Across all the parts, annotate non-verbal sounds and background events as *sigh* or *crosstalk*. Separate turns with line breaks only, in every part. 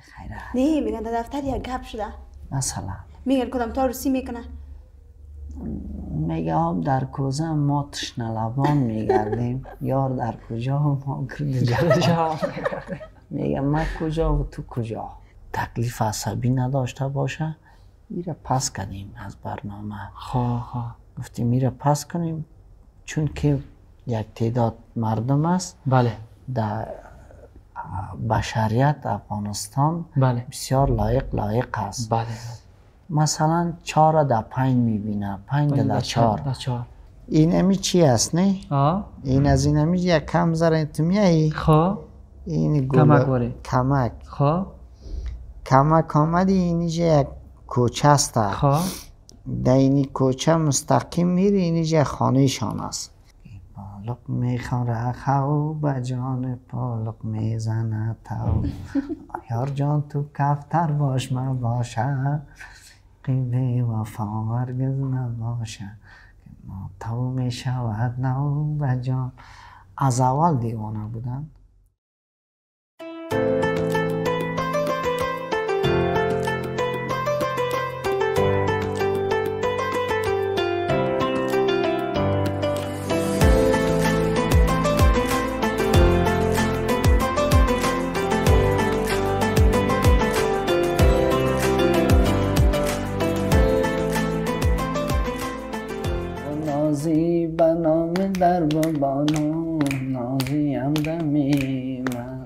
خیره
نه میگن در دفتر یک گپ شده.
مثلا.
میگن کدام تا روسی می‌کنه؟
میگه آب در کوزه ما تشنه لبان میگردیم؟ یار در کجا و ما کجا؟ میگه من کجا و تو کجا؟ تکلیف عصبی نداشته باشه میره پس کنیم از برنامه.
خواه خواه
گفتیم میره پس کنیم چون که یک تعداد مردم است.
بله.
در بشریت افغانستان
بله.
بسیار لایق لایق است.
بله
مثلا چهار در پنج می‌بینه پنج در چهار. این امی چی است نه؟
آه.
این از این امی یک کم زره تو میایی
خواه
این گل
کمک واره.
کمک.
خواه
کمک آمدی اینجا یک کوچه است.
خواه
در اینی کوچه مستقیم میری اینجا خانه شان است. پالق می‌خوره خو به جان پالق می‌زنه تو *laughs* یار جان تو کفتر باش من باشه قیمه وفا هرگز نباشه که ما تو می‌شود نو به جان. از اول دیوانه بودن در بانو نازی هم دمی من.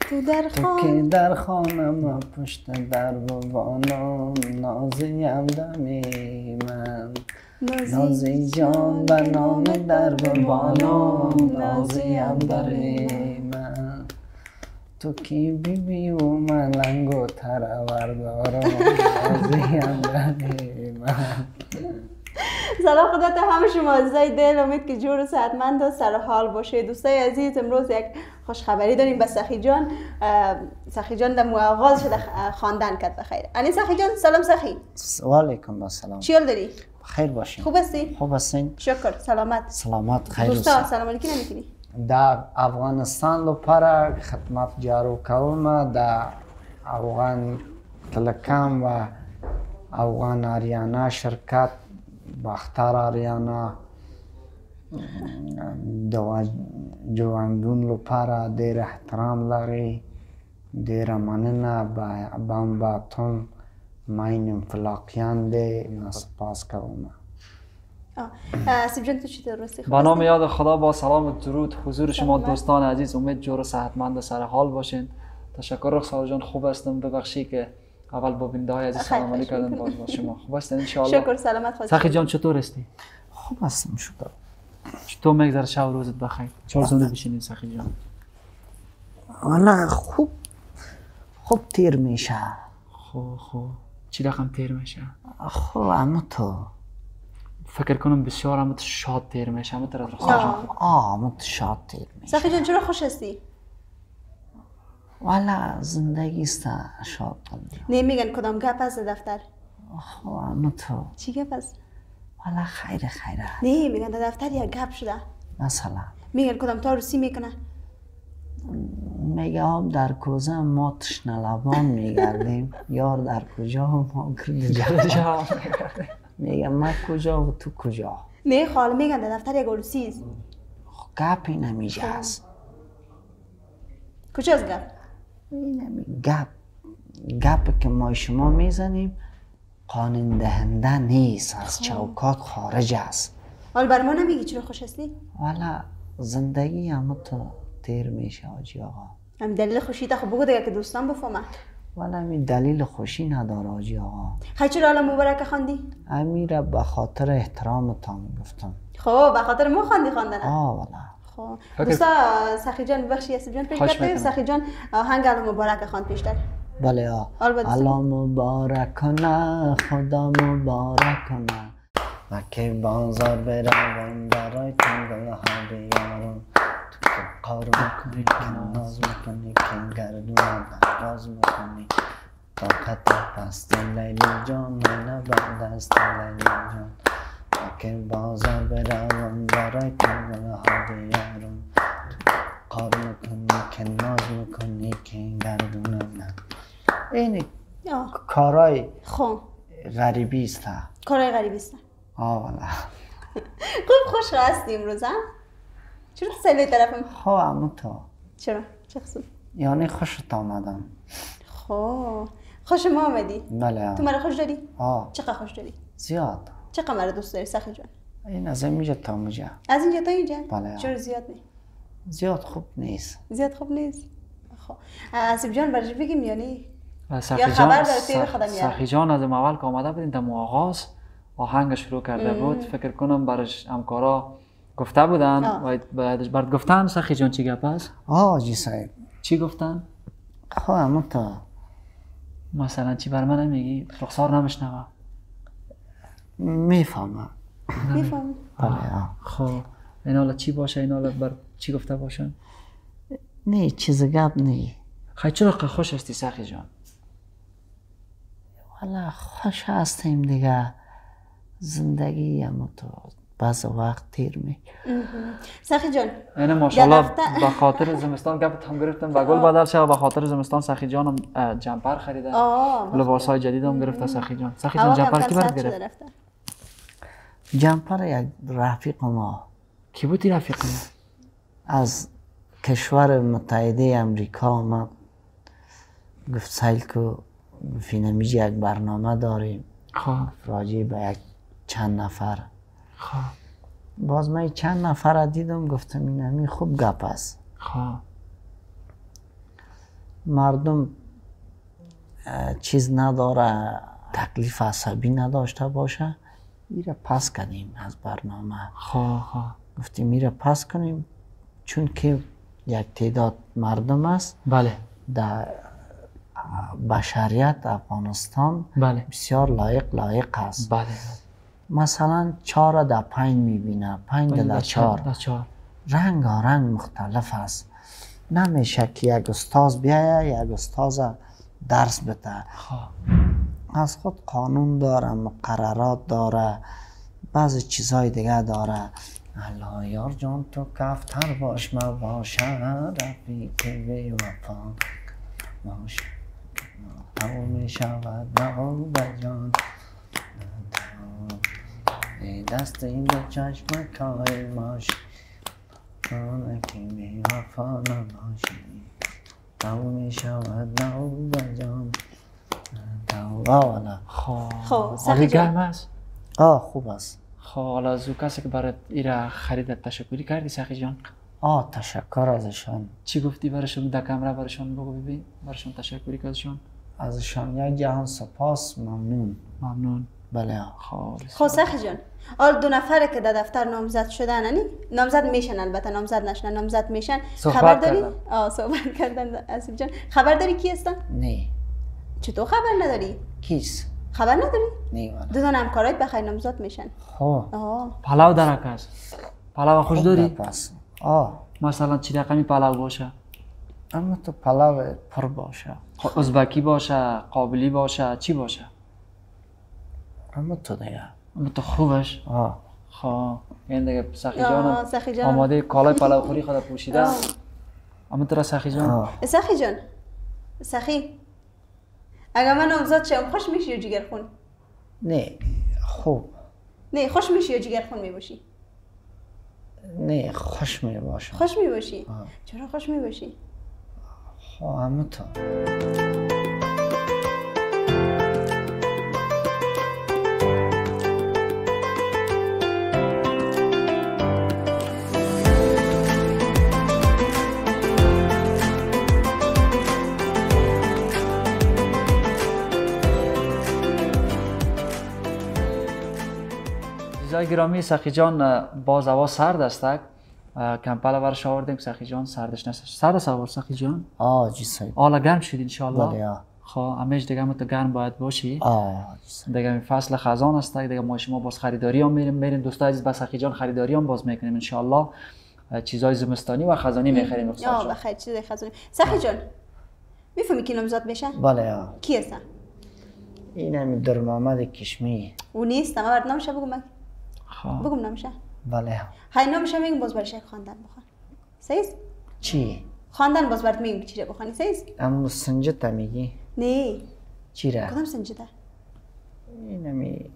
تو در
تو
خان
که در خانه ما پشت در بانو نازی هم دمی من. نازی جان به نام در بانو نازی هم دمی من. تو کی بی بی و ملنگ و تروردارم نازی هم دمی من. *laughs*
سلام خدمت همه شما عزیزای دل امید که جور و صحتمند و سر حال باشه. دوستای عزیز امروز یک خوشخبری داریم به سخی جان. سخی جان در آغاز شده خواندن کرد. بخیر. انی سخی جان سلام سخی.
و علیکم السلام
چی حال داری؟
خیر باشین.
خوب هستی؟
خوب هستین؟
شکر سلامت.
سلامت خیر
دوستا. سلام علیکم نمی‌تونی؟
در افغانستان لپاره خدمت جارو کوم در افغان تلکم و افغان آریانا شرکت باختر آریانا د جواندون لپاره ډیر احترام لري ډیره مننه به بمباتون ماین انفلاقیان دی سپاس کوم
آه. اه، سیب جان تو
با نام؟ یاد خدا با سلام و درود حضور شما. دوستان عزیز امید جور و صحتمند و سر حال باشین تشکر رخسار جان خوب هستم ببخشی که اول با بینده های عزیز سلام علیک
می‌کنم.
باز با شما خوب هستین انشاءالله
شکر سلامت خود
سخی جان چطور هستی
خوب هستم شکر
چطور میگذره شب روزت بخیر چهار زنده بشینید سخی جان
والا خوب خوب تیر میشه
خو خو چی رقم تیر میشه
خب اما تو
فکر کنم بسیار هم شاد تیر میشه همه طرف رخسار جان
آه.
آه اما تو شاد تیر میشه
سخی جان چرا خوش هستی
والا زندگی است شاد
نمیگن کدام گپ از دفتر؟
خب اما تو.
چی گپ است
والا خیر خیره
نه میگن در دفتر یک گپ شده؟
مثلا.
میگن کدام تا روسی می‌کنه؟
میگه آب در کوزه ما تشنه لبان میگردیم. *laughs* یار در کجا و ما کجا؟ *laughs* *laughs* میگه من کجا و تو کجا؟
نه خال میگن در دفتر یک روسی است.
خب گپی نمیشه است
کجاست گپ؟
این گپ گپ که ما شما می‌زنیم قانون دهنده نیست از چوکات خارج است.
حال بر ما نمیگی چرا خوش هستی؟
والا زندگی همه تو تیر میشه آجی آقا.
هم دلیل خوشی تا خب بگو دیگه که دوستان بفهمن.
والا می دلیل خوشی نداره آجی آقا.
خیلی چرا حالا مبارک خواندی؟
امیره به خاطر احترامتان گفتم.
خب به خاطر ما خواندی خواندن.
آه والا.
خب. دوستا سخی جان بخشی اسب جان پیش کرده. سخی جان آهنگ مبارک خواند پیشتر
بله آه. الله مبارک کنه خدا مبارک کنه. مکه بازار بروم برای تنگل ها بیارم تو قار می‌کنی که ناز می‌کنی که گردون راز می‌کنی. طاقت پست لیلی جان من بعد است لیلی جان. مکه بازار بروم برای تنگل ها بیارم تو که قار می‌کنی که ناز می‌کنی که گردون نه. این. کارای
خب.
غریبی است
کارهای غریبی است
آه والا. *laughs*
خوب خوش هستی امروز ها چرا سلی طرفم
خب امو تو.
چرا؟ چه خصوص
یعنی خوشت آمدم.
خب. خوش ما آمدی.
بله.
تو مرا خوش داری؟
آه.
چقدر خوش داری؟
زیاد.
چقدر مرا دوست داری؟ سخی جان
این از اینجا تا اونجا.
از اینجا تا اینجا؟
بله.
چرا زیاد نی
زیاد خوب نیست.
زیاد خوب نیست؟ خب. اسیب جان برش بگیم یا نی
سخی
یا خبر
جان. سخی جان از اول که آمده بودین در آغاز آهنگ شروع کرده بود. فکر کنم برش همکارا گفته بودن. بعدش برات گفتن. سخی جان چی گپ است
آه جی صاحب.
چی گفتن؟
خب امو تو
مثلا چی بر من نمیگی؟ رخسار نمیشنوه
می‌فهمم.
میفهم
بله آه.
خب این حالا چی باشه؟ این حالا بر چی گفته باشن؟
نه چیز گپ نی
خیلی چرا که خوش هستی سخی جان.
والا خوش هستیم دیگه. زندگی امو تو بعض وقت تیر می.
سخی جان.
این ماشاءالله
دفتر-
به خاطر زمستان گپ هم گرفتم. و گل بدل شد به خاطر زمستان سخی جانم جمپر خریده لباس های جدید هم گرفته سخی جان. سخی جان جمپر کی
شده
گرفت
جمپر یک رفیق ما.
کی بودی رفیق
از کشور متحده امریکا آمد گفت سیل کو فینمیجی یک برنامه داریم.
خب.
راجع به یک چند نفر.
خب.
باز من چند نفر را دیدم گفتم این همی خوب گپ است.
خب.
مردم چیز نداره تکلیف عصبی نداشته باشه. میره پس کنیم از برنامه.
خب خب.
گفتیم میره پس کنیم چون که یک تعداد مردم است.
بله.
در بشریت افغانستان
بله.
بسیار لایق لایق است.
بله.
مثلا چهار در پنج می‌بینه پنج در چهار
در چهار.
رنگ رنگ مختلف است. نمیشه که یک استاز بیایه یک استاز درس بده.
خب.
از خود قانون داره مقررات داره بعضی چیزهای دیگه داره. الله یار جان تو کفتر باش ما باشه رفیق بی وفا. باش. تو می شود نه جان. ای دست این به چشم کای ماش که بی وفا نباشی. تو می شود نه جان. والا
خب.
خب،
حالی
سخی جان.
گرم است؟
آه خوب است.
خب حالا از او کسی که برات ایره خرید تشکری کردی سخی جان؟
آه تشکر ازشان.
چی گفتی برشون در کمره برشون بگو ببین؟ برشون تشکری کردشون
ازشان یک جهان سپاس. ممنون.
ممنون.
بله.
خب
خب سخی جان. حال دو نفره که در دفتر نامزد شدن نی نامزد میشن البته نامزد نشن نامزد میشن.
صحبت
خبر داری
کردن.
آه صحبت کردن. اسیب جان خبر داری کی هستن؟
نه.
چطور خبر نداری؟
کیس.
خبر نداری؟
نه.
دو تا همکارایت بخیر نامزد میشن.
خب
پلاو درک است پلاو خوش داری؟
پس آه.
مثلا چی رقمی پلاو باشه؟
اما تو پلاو پر باشه.
خب ازبکی باشه قابلی باشه چی باشه؟
اما تو دیگه.
اما تو خوبش؟
آه.
خب. این دیگه سخی
آه،
جانم.
سخی جان.
آماده کالای پلاو خوری خود پوشیده؟
آه.
اما تو را سخی جان.
آه.
سخی جان. سخی. اگر من نامزد شم خوش میشی یا جگر خون
نه. خوب.
نه خوش میشی یا جگر خون می‌باشی؟
نه خوش می باشه
خوش می‌باشی. چرا خوش می‌باشی؟
خب اما تو
عزیزای گرامی سخی جان باز هوا سرد استک کمپل برش آوردیم سخی جان سردش نست سرد سوار سخی جان
آه جی صاحب
حالا گرم شد
بله
انشالله
آه
خب همیش دیگه مت گرم باید باشی
آه.
دیگه این فصل خزان است دیگه ما شما باز خریداری هم میریم میریم دوستای عزیز با سخی جان خریداری هم باز می‌کنیم انشالله چیزای زمستانی و خزانی می‌خریم
آه بخیر چیز خزونی سخی جان می‌فهمی کی نامزد میشه
بله آه
کی هستن
این همی در محمد کشمی
او نیست اما برات نامشه بگو من
خب
بگم نامشه
بله.
های نامشه میگم باز برش خواندن بخوان. سیز
چی؟
خواندن باز برات میگم چی بخوانی. سیز
اما سنجت میگی.
نه.
چی را؟
کدام سنجده
اینمی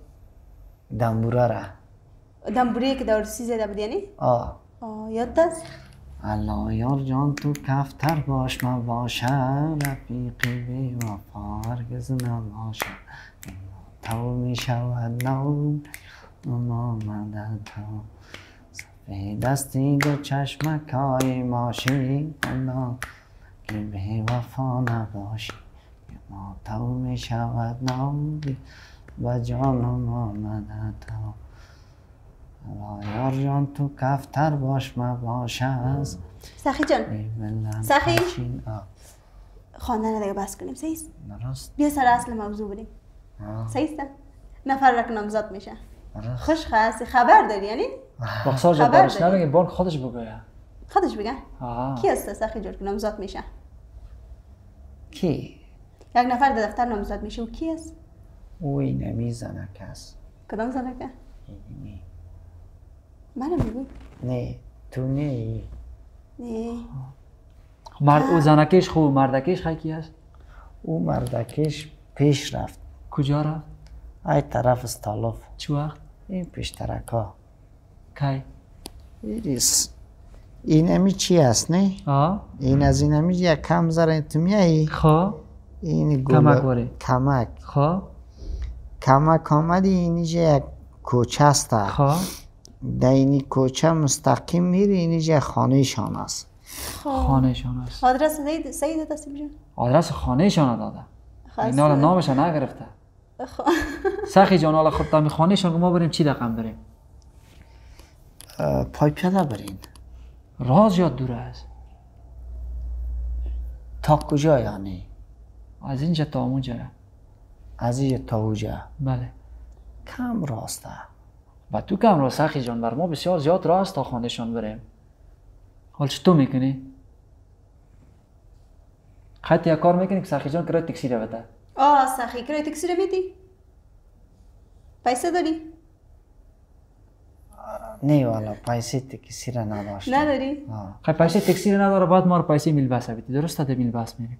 دنبوره را.
دنبوری که دارسی زده بود یعنی؟
آه
آه، یاد دست؟
الله یار جان تو کفتر باش من باشم رفیقی بی وفا هرگز نباشم تو می شود نو ما تو سفید دستی گو چشمک های ماشی الله که بی وفا نباشی. ما تو می شود نو و جان ما تو الله یار جان تو کفتر باش من باشم
سخی جان سخی؟ خواندن دیگه بس کنیم است؟
درست.
بیا سر اصل موضوع بریم. است؟ نفر که نامزاد میشه. خوش هستی خبر داری یعنی؟
بخصار جان
خبر
برش؟ نبگیم بان خودش بگویه
خودش بگه. کی هست سخی جان که نامزاد میشه.
کی؟
یک نفر در دفتر نامزاد میشه. و کی است؟
اوی نمی‌زنه کس.
کدام زنه که
اینی.
منم میگوی.
نه تو نه
نه
مرد او زنکش خوب مردکش خیلی است؟
او مردکش پیش رفت.
کجا رفت؟
ای طرف استالوف
چه وقت؟
این پیشترک ها
کی؟
ایریس. این امی چی است نه؟
آه.
این از این امی یک کم زره تو میایی؟
خو
این گل
کمک واره.
کمک.
خو
کمک آمدی اینجا یک کوچه است.
خو
در این کوچه مستقیم میری اینجا خانه شان است.
خانه شان است.
آدرس سید سید دستیم جان
آدرس خانه شان داده اینا رو نامش نگرفته.
خب.
سخی جان حالا خود تامی خانه شان ما بریم چی رقم بریم
پای پیاده برین.
راز یاد دور است
تا کجا یعنی؟
از اینجا تا اونجا.
از اینجا تا اوجا
بله.
کم راسته.
و تو کم را سخی جان بر ما بسیار زیاد راست تا خانه شان بریم حال چطور می‌کنی؟ خط یک کار می‌کنی که سخی جان کرای تکسی رو بده.
آه سخی کرای تکسی رو میدی پیسه داری
نه والا پیسه کسی را نداشت
نداری
آه.
خیلی پیسه تکسی رو نداره بعد ما رو پیسه میل بس بیتی درست ده میل بس میریم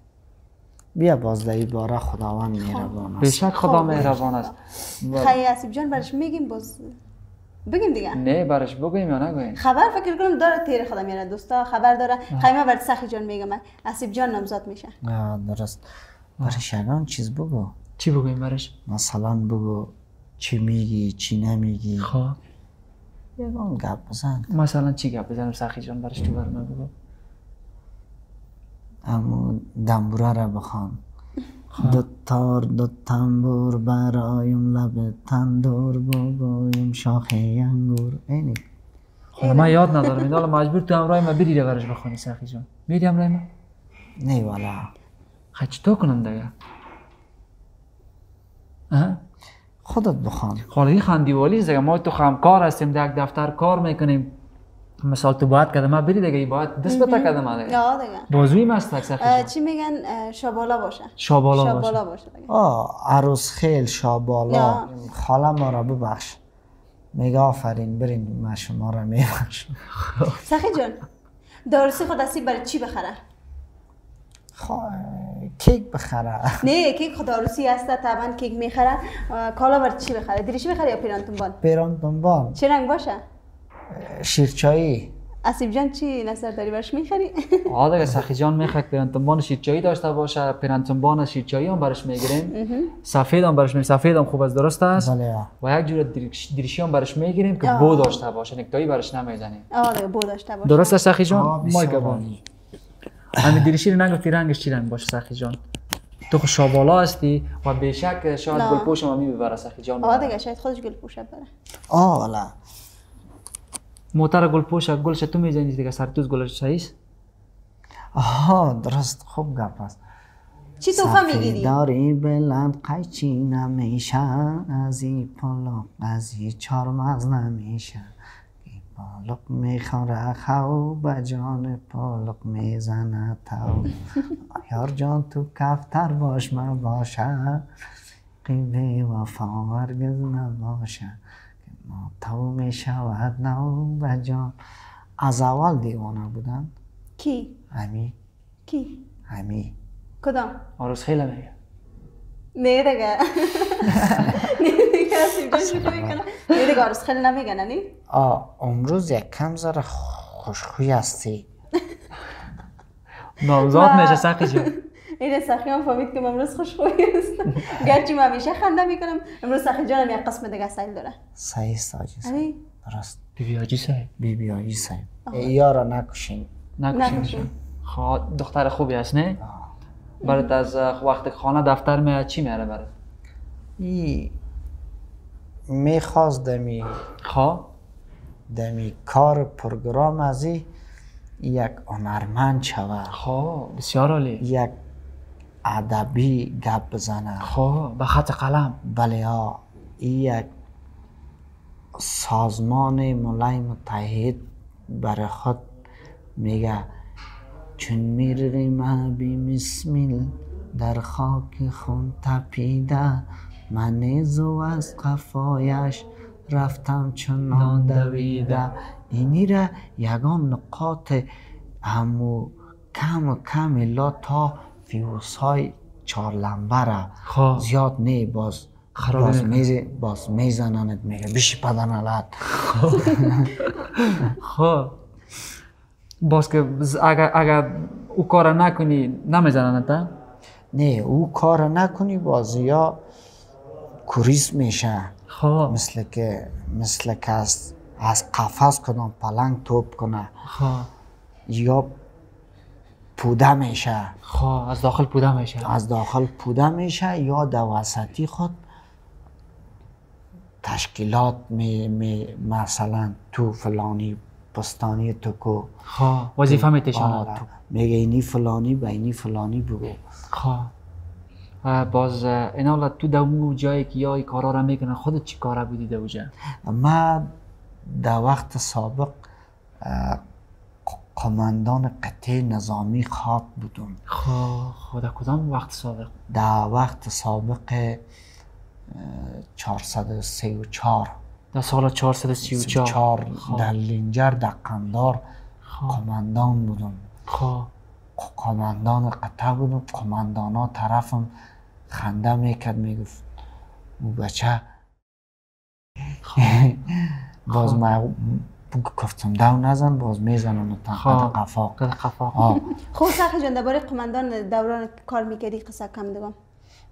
بیا باز در باره خداوند مهربان است
بشک خدا. مهربان است
خیلی اسیب جان برش میگیم باز بگیم دیگه
نه برش بگویم یا نگویم
خبر فکر کنم داره تیر خدا میره دوستا خبر داره خیمه بر سخی جان میگم من اسیب جان نامزاد میشه
آه، درست برای شگان چیز بگو.
چی بگویم برش؟
مثلا بگو چی میگی چی نمیگی.
خب.
یگان گپ بزن.
مثلا چی گپ بزنم سخی جان برش تو برمه بگو.
امو دنبوره را بخوان. دو تار دو تنبور برایم لب تندور بگویم شاخه انگور. اینی.
حالا من یاد ندارم. این حالا مجبور تو همراه ما بری برش بخونی سخی جان. میری همراه
نه والا
چطور کنم دیگه؟
خودت بخوان.
این خندیوالی است دیگه ما تو همکار هستیم در یک دفتر کار می‌کنیم. مثال تو باید کدم ما بری دیگه باید دست بتا کدم دیگه
یا دیگه.
بازوی مست جان
چی میگن؟ شابالا باشه.
شابالا باشه.
شابالا باشه دیگه.
آه عروس خیل شابالا. خاله ما را ببخش. میگه آفرین برین من شما را میبخش.
سخی جان دارسی خود برای چی بخره؟
کیک بخره.
نه کیک خود دارسی هست طبعا کیک می‌خره. کالا برای چی بخره؟ دریشی بخره یا پیرانتون بان
پیران دنبال.
چه رنگ باشه؟
شیرچایی.
اسیب جان چی نظر داری برش می‌خری؟ *laughs*
آه دیگه سخی جان می‌خواد پرنتنبان شیرچایی داشته باشه. پرنتنبان شیرچایی هم برش می‌گیریم. سفید هم برش می‌گیریم. سفید هم خوب از درست است.
بله.
و یک جور دریش- دریشی هم برش می‌گیریم که. بو داشته باشه. نکتایی برش نمی‌زنیم.
آه دیگه بو داشته باشه.
درست است سخی جان؟ مای. همین دریشی رو نگفتی رنگش چی رنگ باشه سخی جان؟ تو خود شابالا هستی و بیشک شاید
نه.
گلپوش هم می‌بره سخی جان.
آه دیگه شاید خودش گل پوشه بره.
آه والا.
موتر گلپوش گلش تو می‌زنی دیگه سرتوز گلش صحیح است؟
آها درست. خوب گپ است
چی توفه می‌گیری؟
داری بلند قیچی نمیشه از این پلق از این چارمغز نمیشه. پلق می‌خوره خو به جان پلق می‌زنه تو *laughs* یار جان تو کفتر باش من باشه قیمه وفا هرگز نباشه که ما تو می‌شود نو به جان. از اول دیوانه بودن؟
کی؟
همی
کی؟
همی
کدام؟
آرز خیلی میگه.
نه دیگه. *laughs* *laughs* عروس *laughs* خیلی نمیگن نی
آ امروز یک کم ذره خوشخوی هستی. *laughs*
نامزاد میشه سخی جان
این سخی هم فهمید که من امروز خوشخوی هستم. *laughs* گرچه من همیشه خنده می‌کنم. امروز سخی جانم یک قسم دیگه سایل داره.
است آجی صاحب.
آره.
درست.
بیبی آجی سای
بی بی آجی صاحب یارا نکشین.
خب دختر خوبی هست نه؟ برات از وقت خانه دفتر می چی میاره برات؟
ای می‌خواست دمی
خب.
دمی کار پروگرام ازی یک هنرمند شود.
خب بسیار عالی.
یک ادبی گپ بزنه.
خب به خط قلم.
بله ها یک سازمان ملای متحد برای خود میگه چون میریم بی مسمیل در خاک خون تپیده من نیزو از قفایش رفتم چنان دویده اینی را یگان نقاط همو کم و کم لا تا فیوس های چهار لمبه را
خب.
زیاد نه باز باز. میز باز میزننت میگه. بیشی پدن علت
خب. باز که اگر اگر او کار نکنی نمی‌زنن تا
نه او کار نکنی باز یا کوریس میشه.
خب.
مثل که مثل که از از قفس کدام پلنگ توپ کنه.
خب.
یا پوده میشه.
خب از داخل پوده میشه.
از داخل پوده میشه یا در وسطی خود تشکیلات می, می مثلا تو فلانی پستانی تو کو.
خب وظیفه میتشانه
تو. میگه اینی فلانی به اینی فلانی بگو.
خب. اه، باز حالا تو دو جایی که یا ای کارا را می‌کنن خودت چی کاره بودی دو جا
ما در وقت سابق قماندان قطعه نظامی خواب بودم.
خب خدا کدام وقت سابق؟
در وقت سابق اه، 434
در سال 434
چهار.
خب.
در لینجر در قندار
خب.
قماندان بودم.
خب.
قماندان قطعه بودم قماندان ها طرفم خنده می‌کرد می‌گفت او بچه. *laughs* باز ما گفتم دو نزن باز می‌زنم تا
خب.
قد قفا.
قد قفا.
آه. *laughs*
خب سخی جان درباره قماندان دوران کار می‌کردی قصه کم دیگم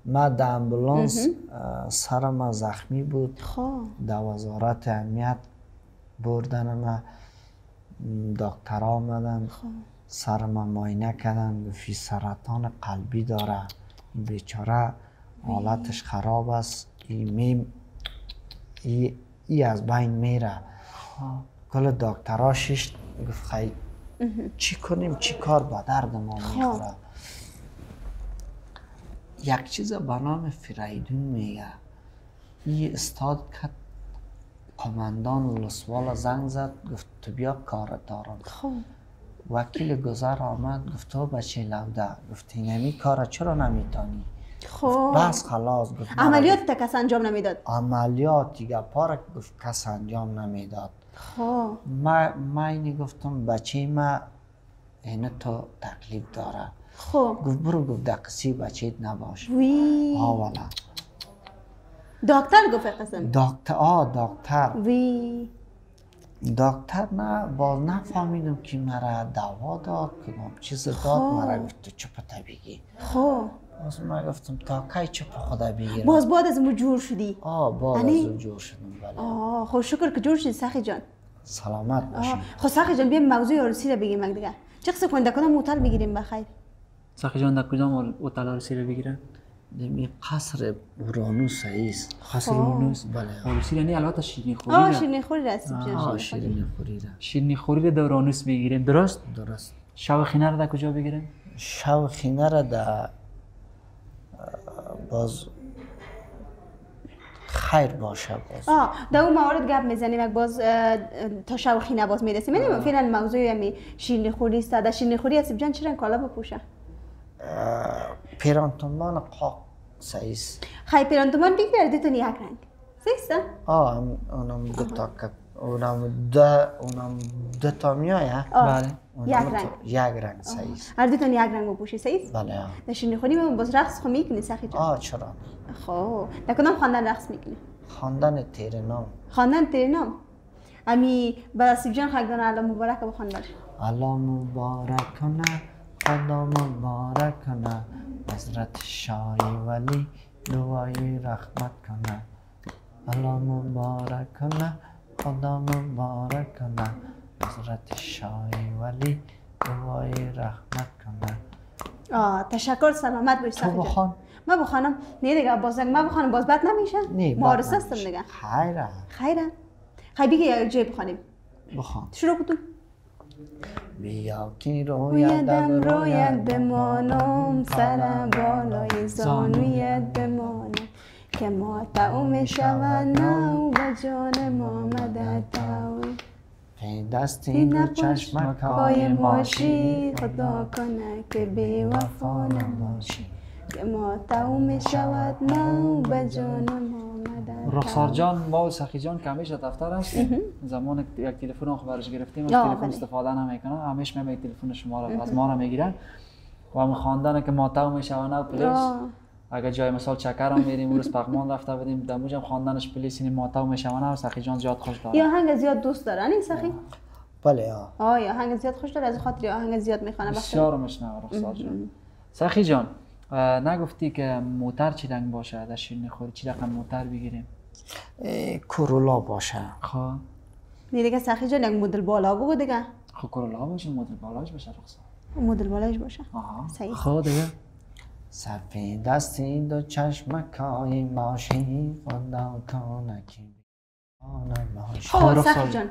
ما در امبولانس سرم زخمی بود.
خب.
در وزارت امنیت بردن ما دکتر آمدن. سرم معاینه کردن. گفتی سرطان قلبی داره. بیچاره حالتش خراب است. ای می ای, ای از بین میره. کل دکترها شش گفت خی چی کنیم؟ چی کار با درد ما می‌خوره؟ یک چیز به نام فریدون میگه. این استاد که قماندان ولسوال زنگ زد گفت تو بیا کار دارم.
خب.
وکیل گذر آمد گفت تو بچه لوده گفت اینمی کار چرا نمیتانی
خب.
بس خلاص گفت
عملیات تا کس انجام نمی‌داد.
عملیات دیگه پارک گفت کس انجام نمی‌داد.
خب.
ما ما اینی گفتم بچه ما اینه تو تکلیف داره.
خب.
گفت برو گفت دقیقی بچه نباش.
وی. دکتر گفت قسم.
دکتر آ دکتر.
وی.
دکتر نه باز نفهمیدم که مرا دوا داد کدام چیز داد مرا گفت تو چپ بگی.
خب.
باز من گفتم تا کی چپ خدا بگیرم؟
باز بعد از مو جور شدی؟
آ باز از
یعنی؟
جور شدم بله.
آه خب شکر که جور شدی سخی جان.
سلامت باشین
آه خب سخی جان بیا موضوع عروسی رو بگیم یک دیگه. چه قصه کنده کدام هتل بگیریم بخیر.
سخی جان در کدام هتل عروسی رو بگیره
دمی قصر اورانوس است
قصر اونوس
بله.
عروسی یعنی البته شیرینی خوری
آه
را.
شیرینی خوری رسید
آ
جان شیرینی خوری.
را
شیرینی خوری در اورانوس بگیریم درست؟
درست.
شب خینه رو در کجا بگیریم؟
شو خینه را در باز خیر باشه باز.
آه در اون موارد گپ می‌زنیم. یک باز تا شوخی نباز می‌رسیم. یعنی فعلا موضوع همی شیرینی خوری است. در شیرینی خوری اسیب جان چرا کالا بپوشه
پیرانتومان قاق سایس
خی پیرانتومان بگیر دیتون یک رنگ سیسته
آه هم- اونم دو تا که اونم ده اونم ده تا میایه
آه.
بله
یک رنگ
یک رنگ است.
هر دوتون یک رنگ بپوشی
بله آه.
در شیرینی خوری باز رقص خو می‌کنی سخی جان
آه چرا
خب در کدام خواندن رقص می‌کنی
خواندن تیر نام
خواندن تیر نام امی به آسیب جان خواهد دانه الله مبارک بخوان برش
الله مبارک کنه خدا مبارک کنه حضرت شاهی ولی دعای رحمت کنه. الله مبارک کنه خدا مبارک کنه حضرت شاهی ولی دعای رحمت کنه.
آه تشکر سلامت باش سخی
بخوان.
ما بخوانم. نه دیگه باز ما بخوانم. باز بد نمیشه؟
نه
مارس هستم. دیگه
خیره
خیره خیلی بگی یک جای بخوانیم.
بخوان.
شروع کتون
بیا که رویدم
روید بمانم سر بالای زانویت بمانم. که ما تعوم شود نو به جان ما مدد
پی دستی
نباش
چشمک های
ماشی خدا کنه که بی وفا نباشی. که ما تعوم شود نو به جان ما مدد
رخسار. جان ما و سخی جان که همیشه دفتر هستیم زمان که یک تلفن هم برش گرفتیم از تلفن
بله.
استفاده نمی‌کنه همیشه میمه تلفن شما رو از ما رو می‌گیرن. و هم خواندن که ماتو میشون و پلیس
آه.
اگر جای مثال چکر هم میریم اون روز پغمان رفته بودیم دموج هم خواندنش پلیس این ماتو میشون و سخی جان زیاد خوش داره.
یا آهنگ زیاد دوست داره این سخی؟
بله آه.
آه یا آهنگ زیاد خوش داره. از خاطر آهنگ زیاد می‌خوانه
بسیار میشنه رخسار جان. سخی جان. نگفتی که موتر چی رنگ باشه؟ در شیرینی خوری چی رقم موتر بگیریم؟
کرولا باشه.
خب.
نه دیگه سخی جان یک مدل بالا بگو دیگه.
خب کرولا باشه مدل بالاش باشه رخسار
مدل بالایش باشه.
آها.
صحیح.
خب دیگه.
سفید دستی دو چشمک های باشی خدا باشی
خب،
خب سخی جان.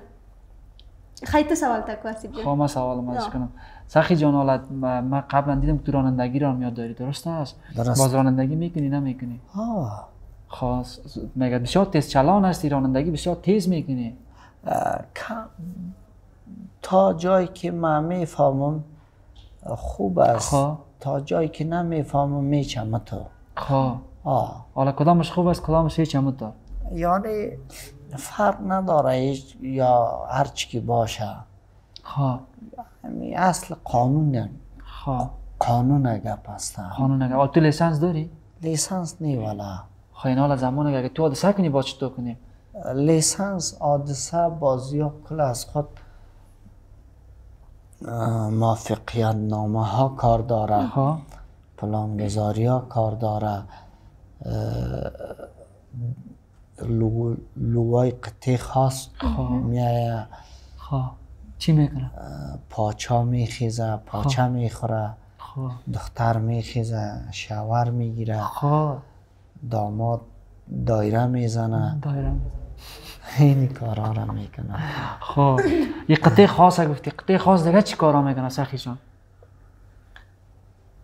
خیلی تو سوال تک واسیب
خب
جان
ما سوال
نه.
کنم. سخی جان حالا ما ما قبلا دیدم که تو رانندگی را میاد داری درست است
درست.
باز رانندگی می‌کنی نمی‌کنی
آه
خاص مگه بسیار تیز چلان هستی رانندگی بسیار تیز می‌کنی
تا جایی که من می‌فهمم خوب است. تا جایی که نمی‌فهمم میچم تو
خب
آه
حالا کدامش خوب است کدامش هیچ هم
یعنی فرق نداره هیچ یا هر چی که باشه
خب.
همین اصل قانون
خب.
قانون گپ است
قانون اگر تو لیسانس داری؟
لیسانس نی والا.
خب این حالا زمان اگر تو حادثه کنی با چطور کنی؟
لیسانس حادثه بازی ها کل از خود اه، موافقیت نامه ها کار داره.
خب.
پلانگذاری ها کار داره. لوای قطعه خاص میایه
چی می‌کنه؟
پاچا میخیزه پاچه می‌خوره
خب.
دختر میخیزه شاور می‌گیره
خب.
داماد دایره می‌زنه.
دایرم
این کارا را می‌کنه.
خب. یه قطعه خاص گفتی. قطعه خاص دیگه چی کارا می‌کنه سخی جان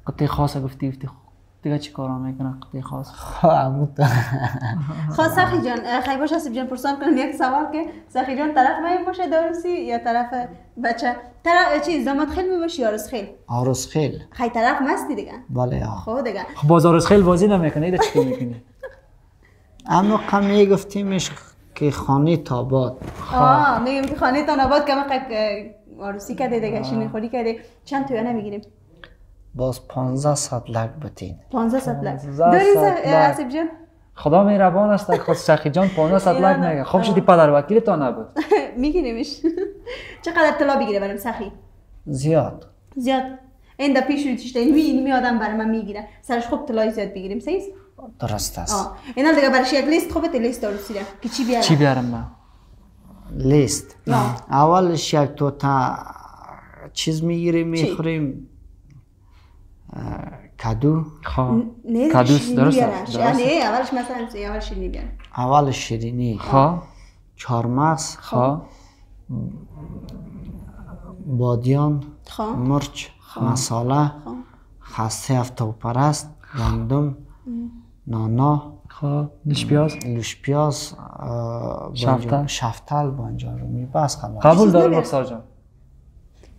قطعه خاص گفتی گفتی دیگه چی کارا می‌کنه؟ قطعه خاص.
همون تا- *laughs*
خب سخی جان خیلی باشه آسیب جان پرسان کنم یک سوال که سخی جان طرف می باشه داروسی یا طرف بچه؟ طرف چی زامت خیل می باشه یا عروس خیل؟
عروس خیل.
خیلی طرف مستی دیگه.
بله. آه.
خب دیگه.
خب بازار از خیلی بازی نمی‌کنه. ایده چی می‌کنی؟
اما قمی گفتیمش که خانه تاباد
آه میگم که خانه تان آباد که ما عروسی کرده دیگه شیرینی خوری کرده چند تویا نمی‌گیریم
باز پانزده ست لک بتین.
15 ست لک.
15
داری جان؟
خدا مهربان است. خود سخی جان 15 صد. لک میگه خب شدی پدر وکیل تا نبود. *laughs*
میگیریمش. *laughs* چقدر طلا بگیره برام سخی
زیاد.
زیاد. این دا پیش رو تشته اینوی اینوی آدم برای من می‌گیره. سرش خوب طلای زیاد بگیریم سیز
درست است.
اینا دیگه برش یک لیست خوبه لیست عروسی را که چی بیاره
چی بیارم من؟
لیست. اولش یک توتا چیز می‌گیریم می‌خوریم. کدو؟
خب.
نه
کدوس درست
نه اولش مثلا اول شیرینی بیاره
اول شیرینی.
خب.
چارمغز
خب.
بادیان.
خب.
مرچ. مساله خسته هفته پرست گندم. نانا.
خب. نش پیاز.
لوش پیاز
شفتل.
شفتل بانجارومی بس خلاص.
قبول
نمیاد.
رخسار جان.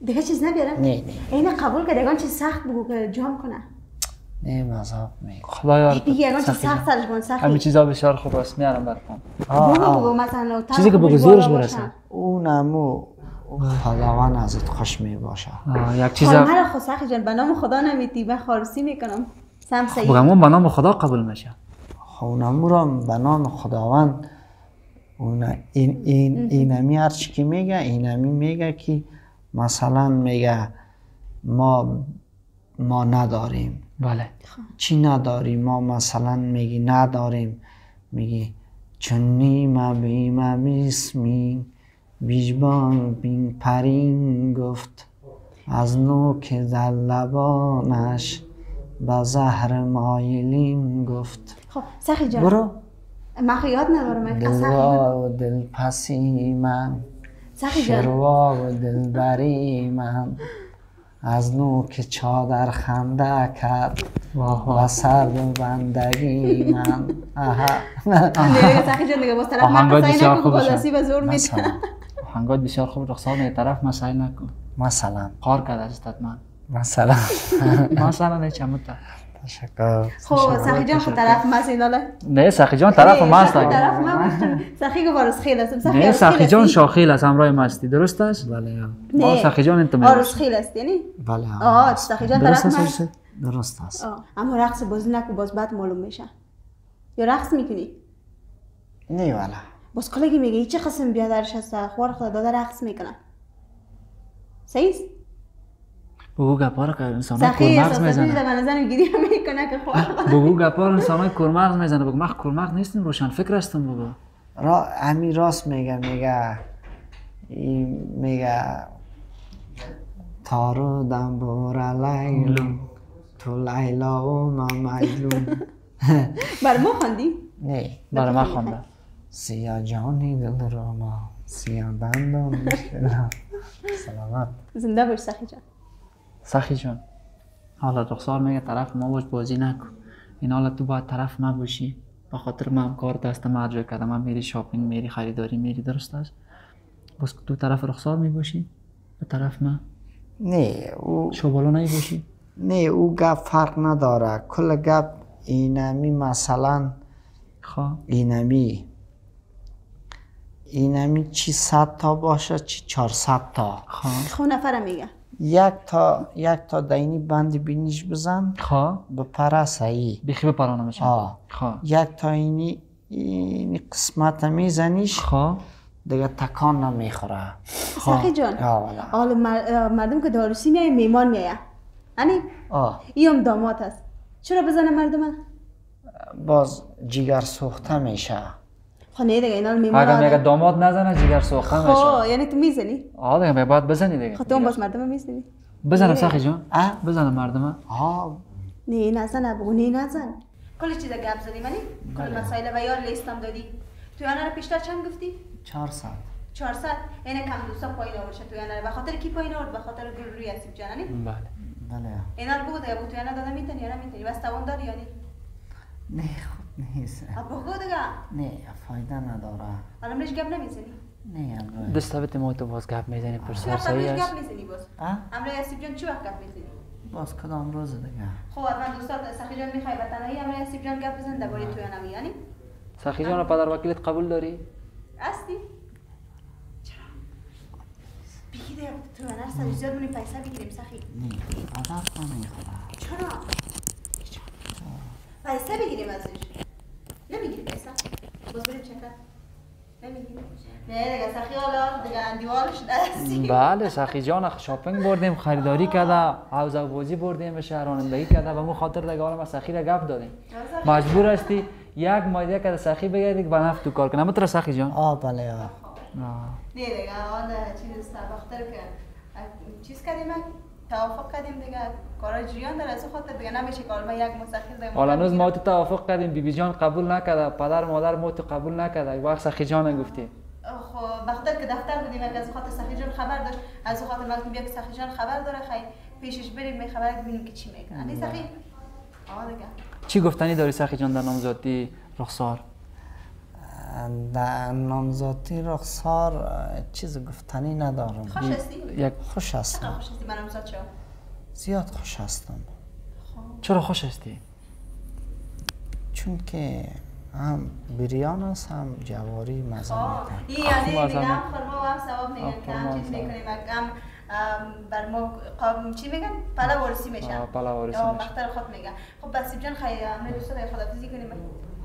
دیگه چیز نبیاره
نه نه.
این قبول که دیگه چیز سخت بگو که جام کنه
نه مذهب میگه
خدا یار
دیگه
سخی جان.
سخت سرش کن سخی
همین چیزا بسیار خوب است میارم براتون
بگو بگو مثلا
چیزی که بگو زورش برسه.
او نمو. او خداوند ازت خوش می باشه.
آه، یک چیز
خب مرا خود سخی جان به نام خدا نمیتی من خارسی می‌کنم. سم سعید
بگم اون به نام خدا قبول میشه.
خب نمو را به نام خداوند. اون این این اینمی هر چی که میگه اینمی میگه که مثلا میگه ما ما نداریم.
بله.
چی نداریم ما مثلا میگی نداریم. میگی چونی ما بیما میسمی بیجبان بین پرین گفت. از نوک در لبانش به زهر مایلین گفت.
خب سخی جان.
برو.
من خو یاد ندارم.
دل پسی من
سخی جان
شروا و دلبری من. از نوک چادر خنده کرد و سرد و بندگی من. آها.
دیگه سخی جان دیگه. باز طرف من
آهنگای
قصه
بسیار
به میده
مثلا.
آهنگات بسیار خوب رخصار می طرف مسائل نکن.
مثلا.
قار کرد از من.
مثلا.
مثلا چمتا
تشکر.
خب سخی جان خود طرف مسیناله
نه سخی جان طرف ما است
سخی طرف من سخی گو بارس خیل است. سخی
نه سخی جان
استی؟
شاخیل از همراه مستی. درست است؟
بله.
نه
سخی جان انت
آرس خیل است یعنی؟
بله.
آه سخی جان طرف
است؟
من
درست است؟
است
اما رقص بازی نکو باز بعد معلوم میشه. یا رقص می‌کنی؟
نه والا
باز کلگی میگه چه قسم بیادرش هست. خوار خدا داده رقص می‌کنن صحیح است؟
بگو گپا که انسان
است
می‌زنه
به نظر می‌گیری می‌کنه که خوار خدا
بگو گپا انسان کورمغز می‌زنه بگو من کورمغز نیستم روشن فکر هستم بگو
را امی راست میگه میگه میگه تارو دم بورا لیلو تو لیلا و ما مجلون
بر ما خواندی
نه
برای من خوانده
سیاه جانی دل رو ما سیاه بندم سلامت
زنده باش سخی جان
سخی جان. حالا رخسار میگه طرف ما باش بازی نکن. این حالا تو باید طرف ما باشی به خاطر من هم کار دست ما اجرا کردم من میری شاپینگ میری خریداری میری درست است. بس تو طرف رخسار می باشی به طرف من؟
نه او
شوبالا نمی باشی
نه او گپ فرق نداره. کل گپ اینمی مثلا
خواه
اینمی اینمی چی صد تا باشه چی چهارصد تا؟
خواه
خب نفرم میگه.
یک تا یک تا دینی بند بینیش بزن
خواه
به پره صحیح
بیخی بپرانه میشه.
آه.
خواه
یک تا اینی اینی قسمت میزنیش.
خواه
دیگه تکان نمی‌خوره.
سخی جان. حالا مر- مردم که داروسی میایه میمان میایه یعنی
آه.
ای هم داماد هست. چرا بزنه مردم؟
باز جگر سوخته میشه.
خب نه دیگه اینا رو میمان
اگر میگه. داماد نزنه جگر سوخته میشه
خب یعنی تو می‌زنی؟
آه دیگه باید بزنی دیگه.
خب تو هم باز مردم می‌زنی.
بزنم سخی جان.
اه؟
بزنم مردم
آه.
نه نزن نه نزن. کل چیزا گپ زدی منی؟ کل مسائل و یار لیستم دادی. تو یانا رو پیشتر چند گفتی؟
چهارصد
400 این کم دوستا پایین آورد شد تو یانا رو. به خاطر کی پایین آورد؟ به خاطر گل روی اسیب جانانی.
بله.
بله.
اینا رو بگو دیگه تو یانا داده می‌تونی یا نمی‌تونی؟ بس توان داری یا نی
نه خود نیست.
آ، بگو. دیگه
نه فایده نداره.
حالا امروز گپ نمی‌زنی.
نه امروز
دستابت ما تو باز گپ می‌زنی پر سر
امروز
است؟
گپ می‌زنی باز؟ امروز اسیب جان چه وقت گپ می‌زنی؟
باز کدام روز دیگه؟
خب حتما دوستا سخی جان می‌خوای به تنهایی امروز اسیب جان گپ بزن درباره تو یانا یعنی؟
سخی جان پدر وکیلت قبول داری؟
هستی؟ چرا؟ بگی دیگه تو یانا سر زیاد مونی پیسه بگیریم سخی.
نه عادت نمی‌خوره
چرا؟ پیسه بگیریم ازش. نمی‌گیری پیسه باز بریم چکر. نمی‌گیری. نه دیگه سخی حالا. دیگه اندیوالش دستی
بله سخی جان شاپینگ بردیم خریداری کرده حوض بازی بردیم به شهر رانندگی کرده و مو خاطر دیگه حالا ما سخی را گپ دادیم مجبور هستی یک مایده که سخی بگردی که به نفت تو کار کنه متر سخی جان.
آه بله آه.
نه دیگه حالا چیز است بخاطر که. چیز کردیم توافق کردیم دیگه. کارا جریان داره. از خاطر دیگه نمیشه کار ما یک مستقل
حالا نوز ما تو توافق کردیم. بیبی جان قبول نکرده پدر مادر ما تو قبول نکرده یک وقت سخی جان گفتی.
خب بخاطر که دفتر بودیم از خاطر سخی جان خبر داشت. از خاطر وقتی بیا که سخی جان خبر داره خیلی پیشش بریم می خبر ببینیم که چی می‌کنه نه. سخی. آه دیگه.
چی گفتنی داری سخی جان در نامزادی رخسار؟
در نامزادی رخسار چیز گفتنی ندارم.
خوش هستی؟
یک
خوش هستم.
خوش هستی؟ منم زاد شو
زیاد خوش هستم.
خب.
چرا خوش هستی؟
چون که هم بریان است هم جواری مزه
آه،
می‌کنه.
یعنی
خب،
میگم
مثلا-
خورما و هم ثواب میگن که هم چیز. می‌کنیم هم بر ما قاب چی میگن؟ پلا وارسی میشن
آه، پلا وارسی
یا
میشن.
مختر خود میگن. خب بسیب جان خیلی همه دوست داری خدافزی کنیم.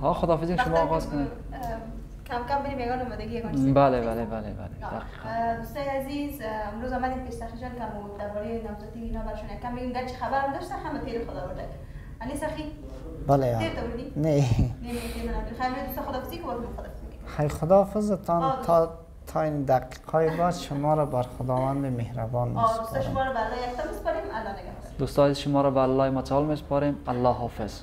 ها خداحافظی شما آغاز
ام، کم کم بریم یگان اومدگی یگان.
بله بله بله بله.
دوستای عزیز امروز آمدیم پیش سخی جان که درباره نامزدی اینا برشون یکم میگیم گرچه خبرم داشته همه تیر خدا برده علی سخی؟
بله
بودی؟
نه.
من خیلی دوست خدافزی که باید خدافزی آه،
تا تا این دقیقه بعد شما را بر خداوند مهربان
میسپاریم.
دوستای شما را به الله متعال میسپاریم. الله حافظ.